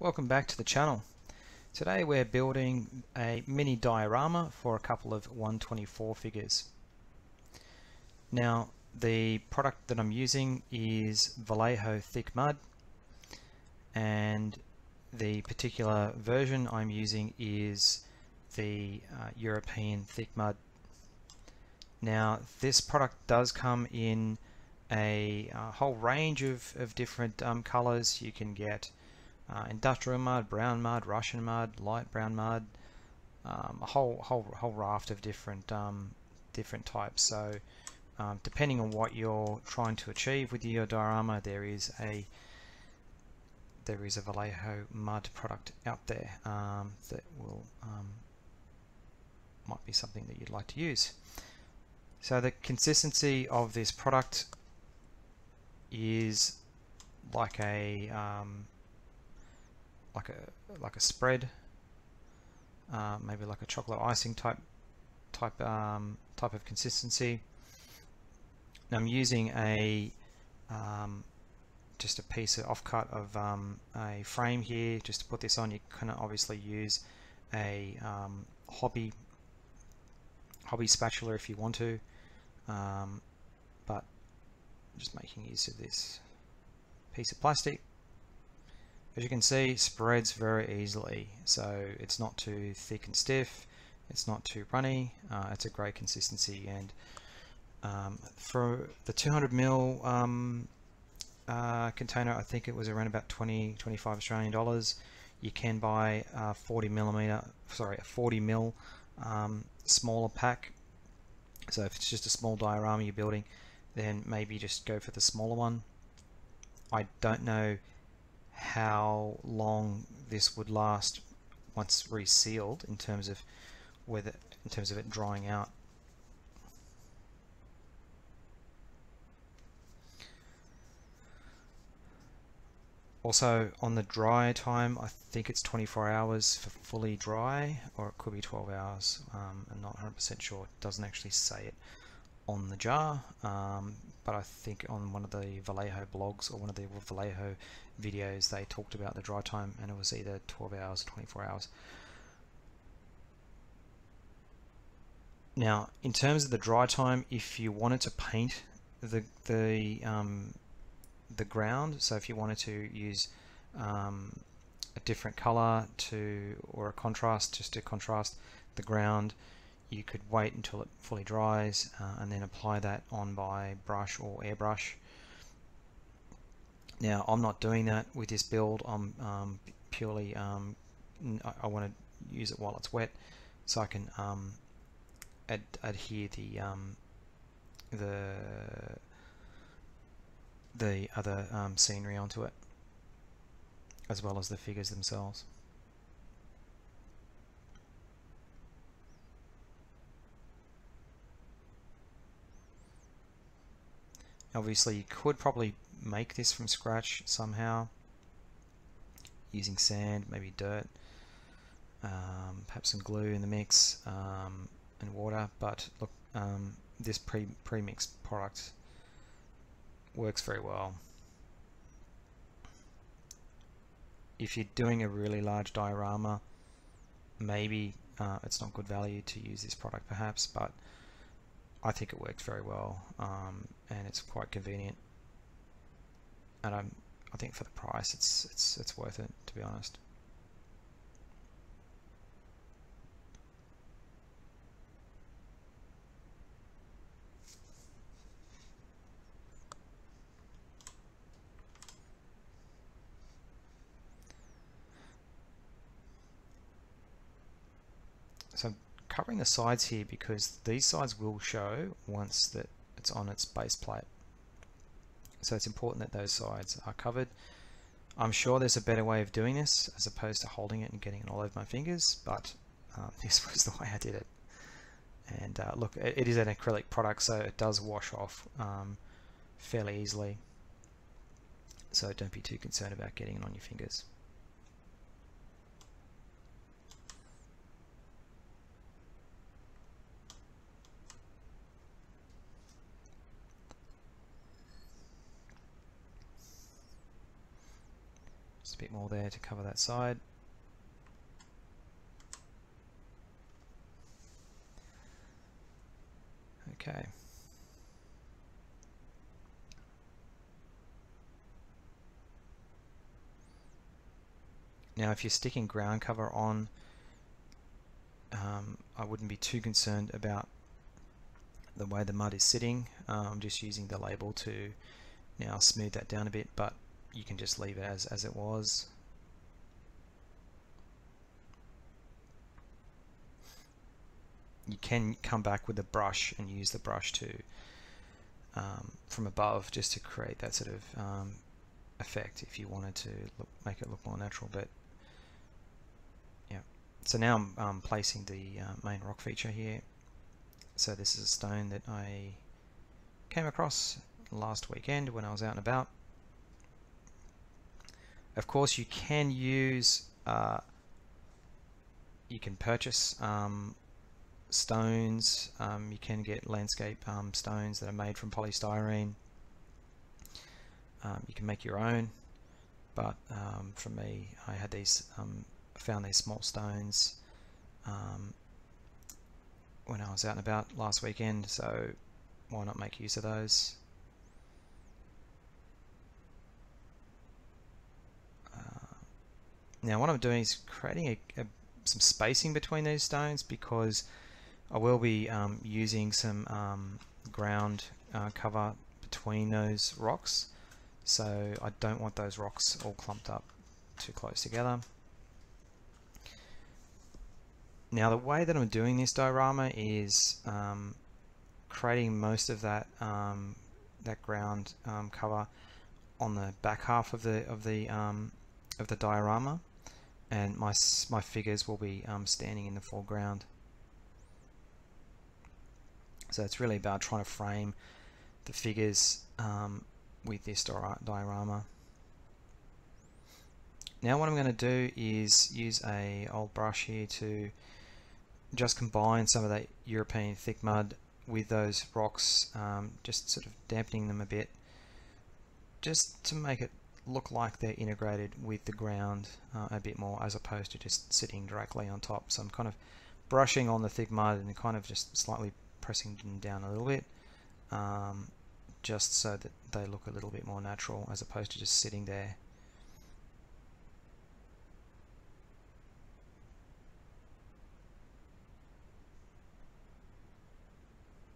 Welcome back to the channel. Today we're building a mini diorama for a couple of 124 figures. Now the product that I'm using is Vallejo Thick Mud and the particular version I'm using is the uh, European Thick Mud. Now this product does come in a, a whole range of, of different um, colors. You can get uh, industrial mud, brown mud, Russian mud, light brown mud, um, a whole whole whole raft of different um, different types. So um, depending on what you're trying to achieve with your diorama, there is a there is a Vallejo mud product out there um, that will um, might be something that you'd like to use. So the consistency of this product is like a um, like a like a spread, uh, maybe like a chocolate icing type type um, type of consistency. Now I'm using a um, just a piece of offcut of um, a frame here just to put this on. You can obviously use a um, hobby hobby spatula if you want to, um, but I'm just making use of this piece of plastic as you can see, spreads very easily. So it's not too thick and stiff. It's not too runny. Uh, it's a great consistency. And um, for the 200 mil um, uh, container, I think it was around about 20, 25 Australian dollars. You can buy a 40 millimeter, sorry, a 40 mil um, smaller pack. So if it's just a small diorama you're building, then maybe just go for the smaller one. I don't know how long this would last once resealed in terms of whether in terms of it drying out. Also on the dry time I think it's 24 hours for fully dry or it could be 12 hours um, I'm not 100% sure it doesn't actually say it on the jar, um, but I think on one of the Vallejo blogs or one of the Vallejo videos they talked about the dry time and it was either 12 hours or 24 hours. Now, in terms of the dry time, if you wanted to paint the the um, the ground, so if you wanted to use um, a different color to or a contrast just to contrast the ground, you could wait until it fully dries uh, and then apply that on by brush or airbrush. Now I'm not doing that with this build, I'm um, purely, um, I, I want to use it while it's wet so I can um, ad adhere the, um, the, the other um, scenery onto it as well as the figures themselves. Obviously you could probably make this from scratch somehow using sand, maybe dirt, um, perhaps some glue in the mix um, and water but look um, this pre pre-mixed product works very well. If you're doing a really large diorama maybe uh, it's not good value to use this product perhaps but I think it works very well um, and it's quite convenient and I'm, I think for the price it's, it's, it's worth it to be honest. So covering the sides here because these sides will show once that it's on its base plate. So it's important that those sides are covered. I'm sure there's a better way of doing this as opposed to holding it and getting it all over my fingers, but uh, this was the way I did it. And uh, look, it, it is an acrylic product, so it does wash off um, fairly easily. So don't be too concerned about getting it on your fingers. Just a bit more there to cover that side. Okay. Now if you're sticking ground cover on, um, I wouldn't be too concerned about the way the mud is sitting. Uh, I'm just using the label to now smooth that down a bit, but you can just leave it as, as it was. You can come back with a brush and use the brush to um, from above just to create that sort of um, effect if you wanted to look, make it look more natural but yeah so now I'm um, placing the uh, main rock feature here so this is a stone that I came across last weekend when I was out and about. Of course you can use, uh, you can purchase um, stones, um, you can get landscape um, stones that are made from polystyrene. Um, you can make your own, but um, for me I had these, found these small stones when I was out and about last weekend, so why not make use of those? Now what I'm doing is creating a, a, some spacing between these stones because I will be um, using some um, ground uh, cover between those rocks so I don't want those rocks all clumped up too close together. Now the way that I'm doing this diorama is um, creating most of that um, that ground um, cover on the back half of the of the um, of the diorama, and my my figures will be um, standing in the foreground. So it's really about trying to frame the figures um, with this diorama. Now what I'm going to do is use a old brush here to just combine some of that European thick mud with those rocks, um, just sort of dampening them a bit, just to make it look like they're integrated with the ground uh, a bit more as opposed to just sitting directly on top. So I'm kind of brushing on the thick mud and kind of just slightly pressing them down a little bit um, just so that they look a little bit more natural as opposed to just sitting there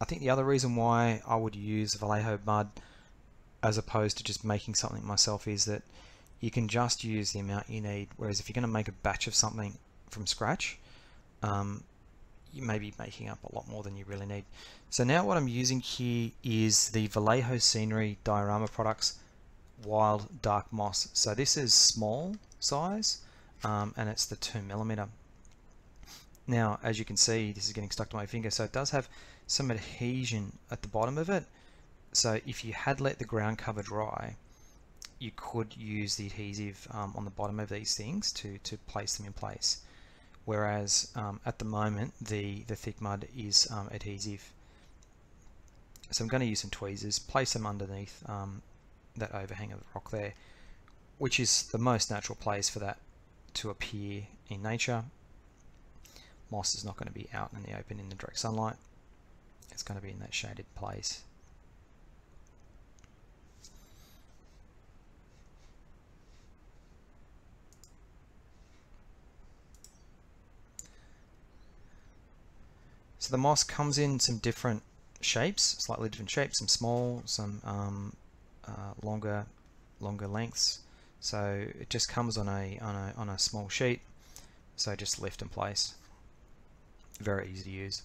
I think the other reason why I would use Vallejo mud as opposed to just making something myself is that you can just use the amount you need whereas if you're going to make a batch of something from scratch um, you may be making up a lot more than you really need. So now what I'm using here is the Vallejo Scenery Diorama Products Wild Dark Moss. So this is small size um, and it's the 2 millimeter. Now as you can see this is getting stuck to my finger so it does have some adhesion at the bottom of it. So if you had let the ground cover dry, you could use the adhesive um, on the bottom of these things to, to place them in place. Whereas um, at the moment, the, the thick mud is um, adhesive. So I'm going to use some tweezers, place them underneath um, that overhang of the rock there, which is the most natural place for that to appear in nature. Moss is not going to be out in the open in the direct sunlight it's going to be in that shaded place. The moss comes in some different shapes, slightly different shapes, some small, some um, uh, longer, longer lengths. So it just comes on a on a on a small sheet. So just lift and place. Very easy to use.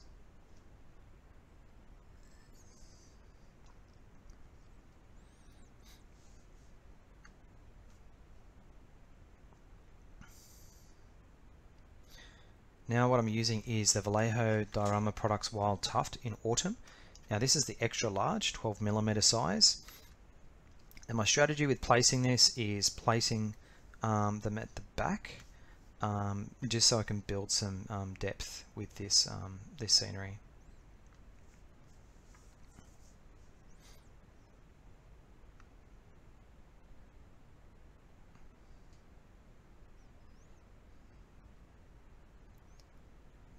Now what I'm using is the Vallejo Diorama Products Wild Tuft in Autumn. Now this is the extra large 12 millimeter size. And my strategy with placing this is placing um, them at the back um, just so I can build some um, depth with this, um, this scenery.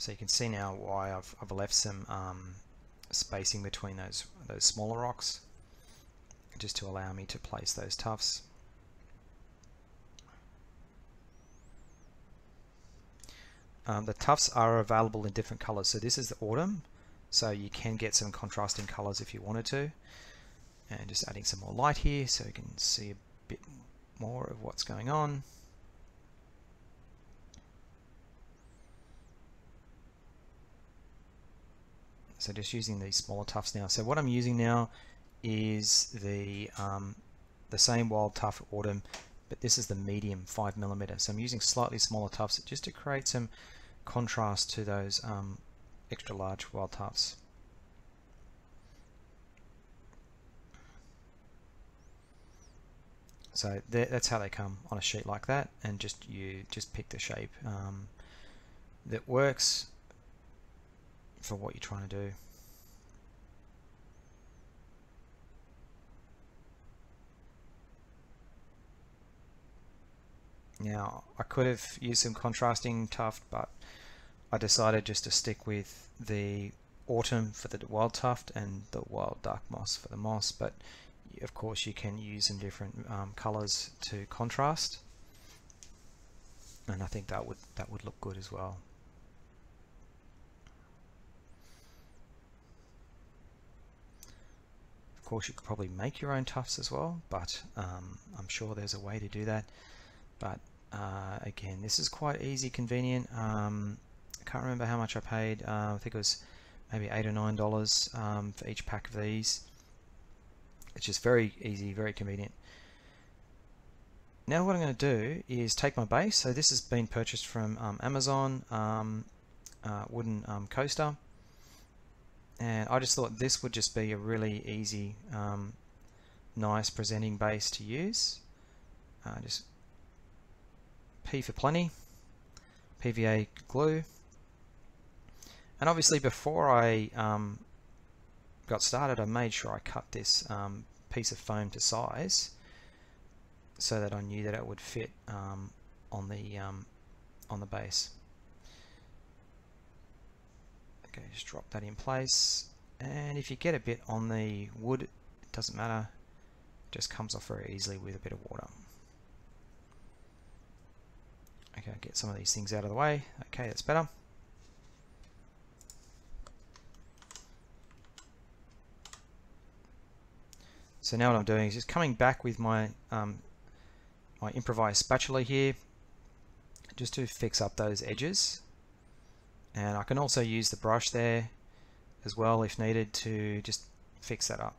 So you can see now why I've, I've left some um, spacing between those, those smaller rocks just to allow me to place those tufts. Um, the tufts are available in different colors. So this is the autumn, so you can get some contrasting colors if you wanted to. And just adding some more light here so you can see a bit more of what's going on. So just using these smaller tufts now. So what I'm using now is the um, the same wild tuft autumn, but this is the medium 5 millimeter. So I'm using slightly smaller tufts just to create some contrast to those um, extra large wild tufts. So that's how they come on a sheet like that, and just you just pick the shape um, that works for what you're trying to do. Now, I could have used some contrasting tuft, but I decided just to stick with the autumn for the wild tuft and the wild dark moss for the moss, but of course you can use some different um, colors to contrast and I think that would that would look good as well. Course you could probably make your own tufts as well but um, I'm sure there's a way to do that. But uh, again this is quite easy convenient. Um, I can't remember how much I paid. Uh, I think it was maybe eight or nine dollars um, for each pack of these. It's just very easy very convenient. Now what I'm going to do is take my base. So this has been purchased from um, Amazon um, uh, wooden um, coaster and I just thought this would just be a really easy um, nice presenting base to use uh, just P for plenty, PVA glue. And obviously before I um, got started I made sure I cut this um, piece of foam to size so that I knew that it would fit um, on the um, on the base. Okay, just drop that in place and if you get a bit on the wood it doesn't matter it just comes off very easily with a bit of water. Okay, get some of these things out of the way. Okay, that's better. So now what I'm doing is just coming back with my um, my improvised spatula here just to fix up those edges and I can also use the brush there as well if needed to just fix that up.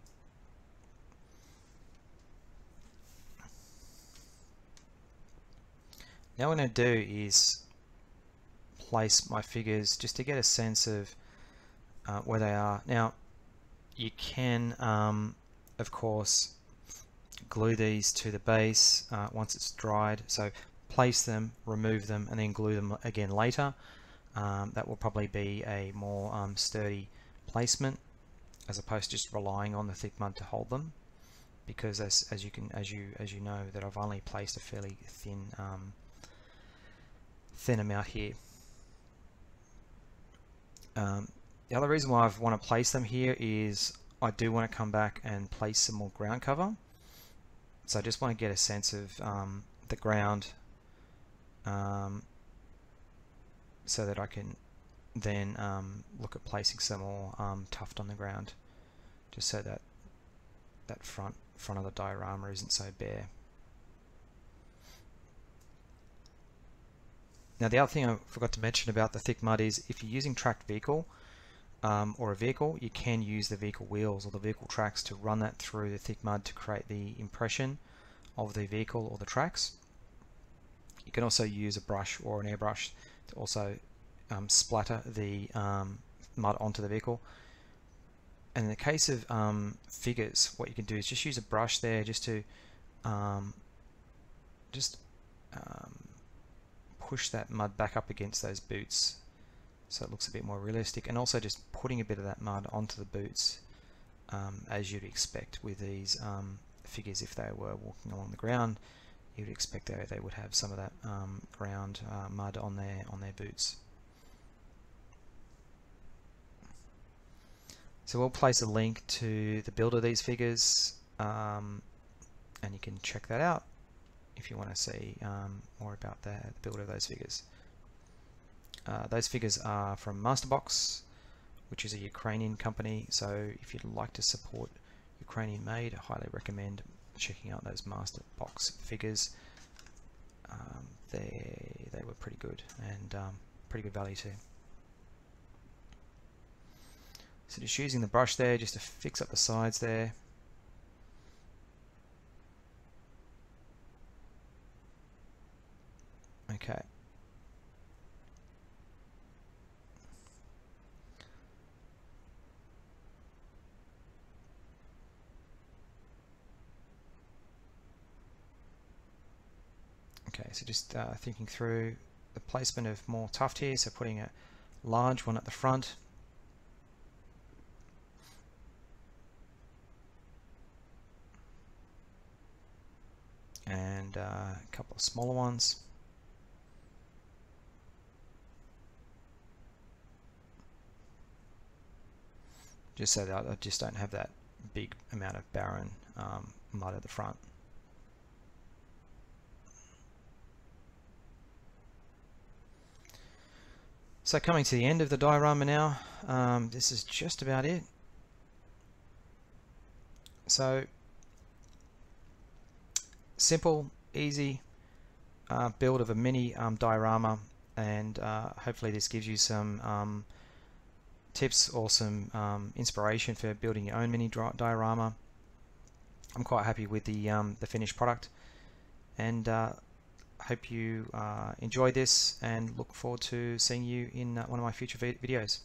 Now what I'm going to do is place my figures just to get a sense of uh, where they are. Now you can um, of course glue these to the base uh, once it's dried so place them remove them and then glue them again later um, that will probably be a more um, sturdy placement as opposed to just relying on the thick mud to hold them because as, as you can as you as you know that I've only placed a fairly thin um, thin out here. Um, the other reason why I want to place them here is I do want to come back and place some more ground cover. So I just want to get a sense of um, the ground um, so that I can then um, look at placing some more um, tuft on the ground just so that that front front of the diorama isn't so bare. Now the other thing I forgot to mention about the thick mud is if you're using tracked vehicle um, or a vehicle, you can use the vehicle wheels or the vehicle tracks to run that through the thick mud to create the impression of the vehicle or the tracks. You can also use a brush or an airbrush also um, splatter the um, mud onto the vehicle. And in the case of um, figures, what you can do is just use a brush there just to um, just um, push that mud back up against those boots so it looks a bit more realistic and also just putting a bit of that mud onto the boots um, as you'd expect with these um, figures if they were walking along the ground you would expect they, they would have some of that um, ground uh, mud on their on their boots. So we'll place a link to the build of these figures um, and you can check that out if you want to see um, more about the, the, build of those figures. Uh, those figures are from Masterbox, which is a Ukrainian company. So if you'd like to support Ukrainian made, I highly recommend checking out those master box figures. Um, they, they were pretty good and um, pretty good value too. So just using the brush there just to fix up the sides there. Okay. Okay, so just uh, thinking through the placement of more tuft here, so putting a large one at the front. And uh, a couple of smaller ones. just so that I just don't have that big amount of barren um, mud at the front. So coming to the end of the diorama now, um, this is just about it. So simple, easy uh, build of a mini um, diorama and uh, hopefully this gives you some um, tips or some um, inspiration for building your own mini diorama. I'm quite happy with the, um, the finished product and uh, hope you uh, enjoy this and look forward to seeing you in uh, one of my future videos.